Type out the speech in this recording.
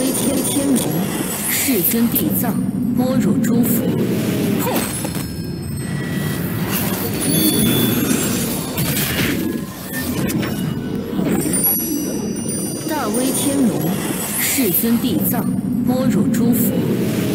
威天天龙，世尊地藏，波若诸佛。哼！大威天龙，世尊地藏，波若诸佛。